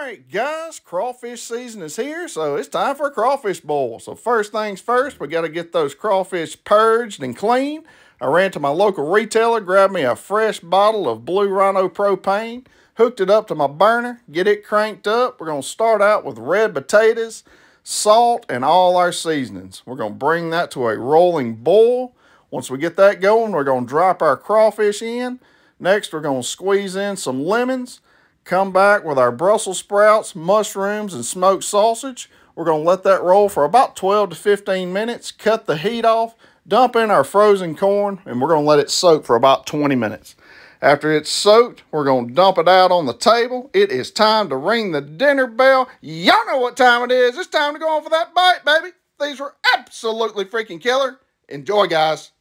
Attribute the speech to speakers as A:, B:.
A: All right, guys, crawfish season is here, so it's time for a crawfish boil. So first things first, we got to get those crawfish purged and clean. I ran to my local retailer, grabbed me a fresh bottle of Blue Rhino propane, hooked it up to my burner, get it cranked up. We're going to start out with red potatoes, salt, and all our seasonings. We're going to bring that to a rolling boil. Once we get that going, we're going to drop our crawfish in. Next, we're going to squeeze in some lemons, Come back with our Brussels sprouts, mushrooms, and smoked sausage. We're going to let that roll for about 12 to 15 minutes, cut the heat off, dump in our frozen corn, and we're going to let it soak for about 20 minutes. After it's soaked, we're going to dump it out on the table. It is time to ring the dinner bell. Y'all know what time it is. It's time to go on for that bite, baby. These were absolutely freaking killer. Enjoy, guys.